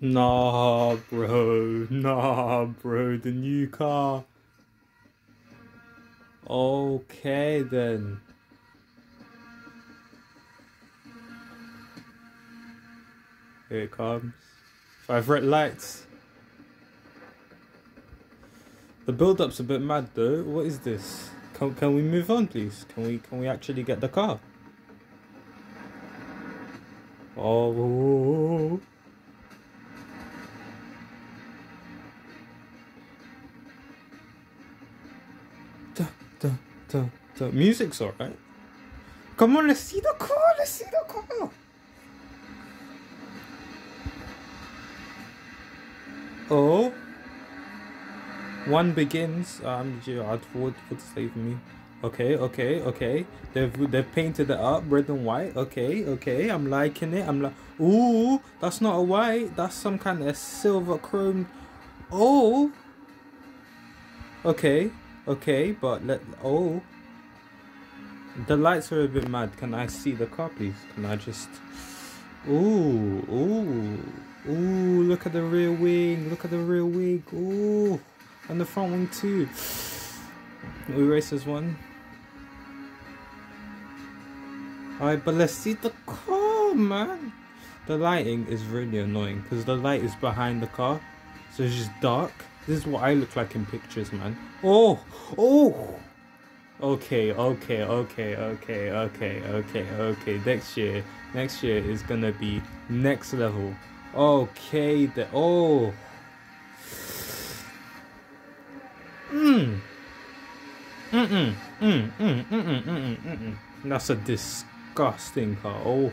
Nah, bro. Nah, bro. The new car. Okay, then. Here it comes. Five red lights. The build-up's a bit mad though. What is this? Can, can we move on please? Can we can we actually get the car? Oh. Da, da, da. Music's alright. Come on, let's see the car. Let's see the car. Oh. One begins. Um, Gerard, what would save me? Okay, okay, okay. They've they've painted it up red and white. Okay, okay. I'm liking it. I'm like, ooh, that's not a white. That's some kind of silver chrome. Oh. Okay, okay, but let oh. The lights are a bit mad. Can I see the car, please? Can I just? Ooh, ooh, ooh! Look at the rear wing. Look at the rear wing. Ooh, and the front wing too. We race this one. Alright, but let's see the car, man. The lighting is really annoying because the light is behind the car, so it's just dark. This is what I look like in pictures, man. Oh! Oh! Okay, okay, okay, okay, okay, okay, okay. Next year, next year is gonna be next level. Okay, the oh. Mmm. Mm mm Hmm. Hmm. Hmm. Hmm. Hmm. mm. That's a disgusting car. Oh.